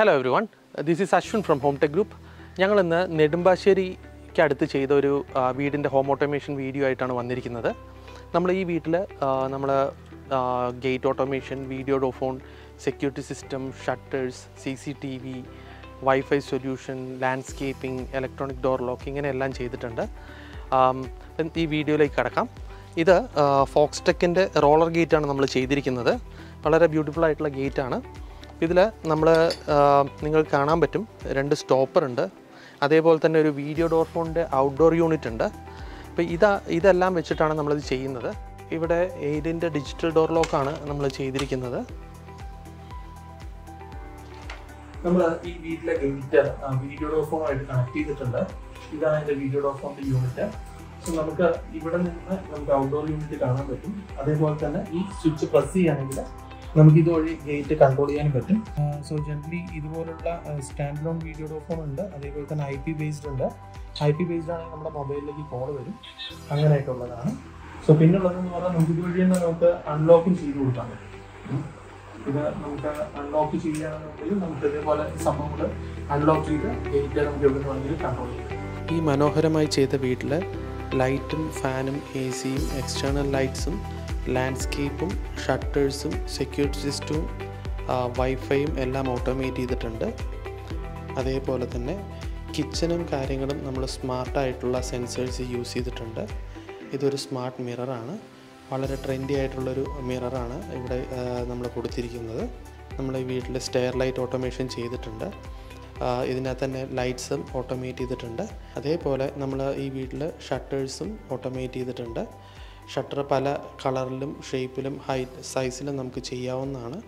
Hello everyone this is Ashwin from Home Tech Group ഞങ്ങൾ ഇന്ന് നെടുമ്പാശ്ശേരിക്ക് അടുത്ത് ചെയ്ത ഒരു വീടിന്റെ ഹോം ഓട്ടോമേഷൻ വീഡിയോ ആയിട്ടാണ് വന്നിരിക്കുന്നത്. നമ്മൾ ഈ വീട്ടിൽ നമ്മൾ gate automation video doorphone security system shutters C C T V wifi solution landscaping electronic door lock ഇങ്ങനെയെല്ലാം ചെയ്തിട്ടുണ്ട്. ഈ വീഡിയോയിലേക്ക് കടക്കാം. ഇത് ഫോക്സ് ടെക്കിന്റെ റോളർ ഗേറ്റാണ് നമ്മൾ ചെയ്തിരിക്കുന്നത്. വളരെ ബ്യൂട്ടിഫുൾ ആയിട്ടുള്ള ഗേറ്റാണ് ഇതിൽ നമ്മൾ നിങ്ങൾക്ക് കാണാൻ പറ്റും രണ്ട് സ്റ്റോപ്പർ ഉണ്ട്. അതേപോലെ തന്നെ ഒരു വീഡിയോ ഡോർ ഫോണിന്റെ ഔട്ട്ഡോർ യൂണിറ്റ് ഉണ്ട്. അപ്പോൾ ഇതാ ഇതെല്ലാം വെച്ചിട്ടാണ് നമ്മളിത് ചെയ്യുന്നത്. ഇവിടെ എയ്ഡിന്റെ ഡിജിറ്റൽ ഡോർ ലോക്കാണ് നമ്മൾ ചെയ്തിരിക്കുന്നത്. നമ്മൾ ഈ വീട്ടിലെ ഗേറ്റ് വീഡിയോ ഡോർ ഫോണുമായിട്ട് കണക്ട് ചെയ്തിട്ടുണ്ട്. ഇതാണ് എന്റെ വീഡിയോ ഡോർ ഫോണിന്റെ യൂണിറ്റ് സോ നമുക്ക് ഇവിടെ നിന്ന് നമുക്ക് ഔട്ട്ഡോർ യൂണിറ്റ് കാണാൻ പറ്റും. അതേപോലെ തന്നെ ഈ സ്വിച്ച് പ്രസ് ചെയ്യുകയാണെങ്കിൽ നമുക്ക് ഇതുവഴി ഗേറ്റ് കൺട്രോൾ ചെയ്യാനും പറ്റും. സോ ജനറലി ഇതുപോലുള്ള സ്റ്റാൻഡ് ലോൺ വീഡിയോ ഡോഫോൺ ഉണ്ട്. അതേപോലെ തന്നെ ഐ പി ബേസ്ഡ് ഉണ്ട്. ഐ പി ബേസ്ഡ് ആണെങ്കിൽ നമ്മുടെ മൊബൈലിലേക്ക് കോൾ വരും. അങ്ങനെയൊക്കെയുള്ളതാണ് സോ പിന്നുള്ളതെന്ന് പറഞ്ഞാൽ നമുക്ക് ഇതുവഴി തന്നെ നമുക്ക് അൺലോക്കും ചെയ്ത് കൊടുക്കാൻ പറ്റും. ഇത് നമുക്ക് അൺലോക്ക് ചെയ്യുകയാണെന്നുണ്ടെങ്കിൽ നമുക്ക് ഇതേപോലെ സംഭവങ്ങൾ അൺലോക്ക് ചെയ്ത് ഗേറ്റ് നമുക്ക് എവിടെ നിന്നാണെങ്കിലും കൺട്രോൾ ചെയ്യാം. ഈ മനോഹരമായി ചെയ്ത വീട്ടിൽ ലൈറ്റും ഫാനും എ സിയും എക്സ്റ്റേണൽ ലൈറ്റ്സും ലാൻഡ്സ്കേപ്പും ഷട്ടേഴ്സും സെക്യൂരിറ്റി സിസ്റ്റവും വൈഫൈയും എല്ലാം ഓട്ടോമേറ്റ് ചെയ്തിട്ടുണ്ട്. അതേപോലെ തന്നെ കിച്ചണും കാര്യങ്ങളും നമ്മൾ സ്മാർട്ടായിട്ടുള്ള സെൻസേഴ്സ് യൂസ് ചെയ്തിട്ടുണ്ട്. ഇതൊരു സ്മാർട്ട് മിററാണ് വളരെ ട്രെൻഡി ആയിട്ടുള്ളൊരു മിററാണ് ഇവിടെ നമ്മൾ കൊടുത്തിരിക്കുന്നത്. നമ്മൾ ഈ വീട്ടിൽ സ്റ്റെയർ ലൈറ്റ് ഓട്ടോമേഷൻ ചെയ്തിട്ടുണ്ട്. ഇതിനകത്ത് തന്നെ ലൈറ്റ്സും ഓട്ടോമേറ്റ് ചെയ്തിട്ടുണ്ട്. അതേപോലെ നമ്മൾ ഈ വീട്ടിൽ ഷട്ടേഴ്സും ഓട്ടോമേറ്റ് ചെയ്തിട്ടുണ്ട്. ഷട്ടർ പല കളറിലും ഷേപ്പിലും ഹൈറ്റ് സൈസിലും നമുക്ക് ചെയ്യാവുന്നതാണ്.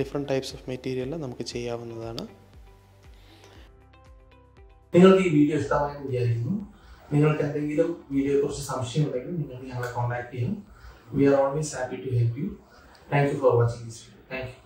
ഡിഫറെന്റ് ടൈപ്സ് ഓഫ് മെറ്റീരിയൽ നമുക്ക് ചെയ്യാവുന്നതാണ്. നിങ്ങൾക്ക് ഈ വീഡിയോ ഇഷ്ടമായി വിചാരിക്കുന്നു. നിങ്ങൾക്ക് എന്തെങ്കിലും വീഡിയോയെ കുറിച്ച് സംശയം ഉണ്ടെങ്കിൽ നിങ്ങൾക്ക് ഞങ്ങളെ കോൺടാക്ട് ചെയ്യാം. We are always happy to help you thank you for watching this video thank you